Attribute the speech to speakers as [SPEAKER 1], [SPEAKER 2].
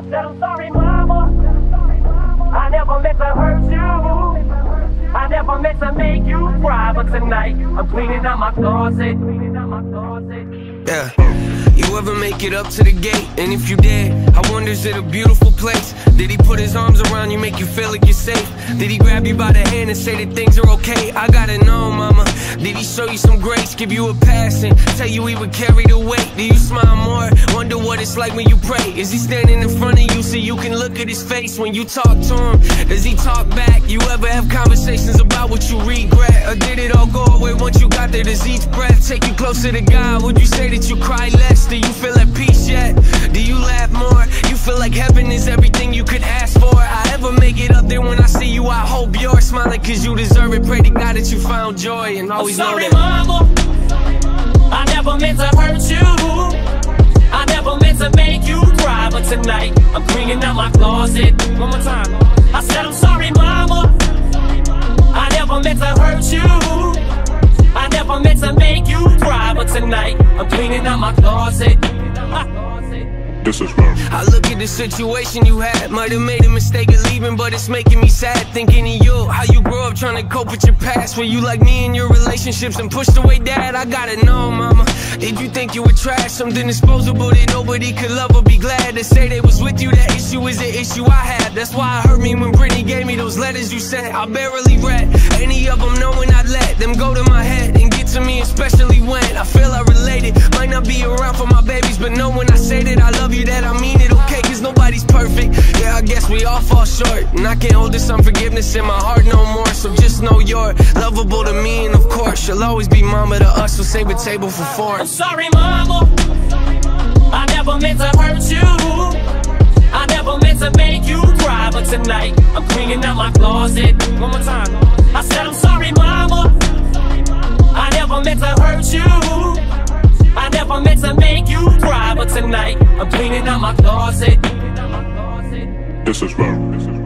[SPEAKER 1] I said I'm sorry, mama. I never meant to hurt you. I never meant to make you I'm cleaning out my closet.
[SPEAKER 2] Yeah. You ever make it up to the gate? And if you did, I wonder is it a beautiful place? Did he put his arms around you, make you feel like you're safe? Did he grab you by the hand and say that things are okay? I gotta know, mama. Did he show you some grace, give you a pass and tell you he would carry the weight? Do you smile more? Wonder what it's like when you pray. Is he standing in front of you so you can look at his face when you talk to him? Does he talk back? You ever have conversations about what you regret? Or did it all go away once you got there? Does each breath take you closer to God? Would you say that you cry less? Do you feel at peace yet? Do you laugh more? You feel like heaven is everything you could ask for? I ever make it up there when I see you? I hope you're smiling cause you deserve it. Pray to God that you found joy and always
[SPEAKER 1] I'm sorry,
[SPEAKER 2] know that.
[SPEAKER 1] mama. I never meant to hurt you. I never meant to make you cry, but tonight I'm cleaning out my closet. One more time. I said I'm sorry, mama. Tonight I'm cleaning out my closet.
[SPEAKER 3] This is love.
[SPEAKER 2] I look at the situation you had, might have made a mistake of leaving, but it's making me sad thinking of you. How you grew up trying to cope with your past, were you like me in your relationships and pushed away dad? I gotta know, mama. Did you think you were trash, something disposable that nobody could love or be glad to say they was with you? That issue is the issue I have. That's why it hurt me when Brittany gave me those letters you sent. I barely read any of them, knowing I'd let them go to my head and get to me, we all fall short. And I can't hold this unforgiveness in my heart no more. So just know you're lovable to me, and of course, you'll always be mama to us. So save a table for four.
[SPEAKER 1] I'm sorry, mama. I never meant to hurt you. I never meant to make you cry, but tonight I'm cleaning out my closet. One more time. I said I'm sorry, mama. I never meant to hurt you. I never meant to make you cry, but tonight I'm cleaning out my closet.
[SPEAKER 3] This is is